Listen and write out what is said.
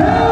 Yeah.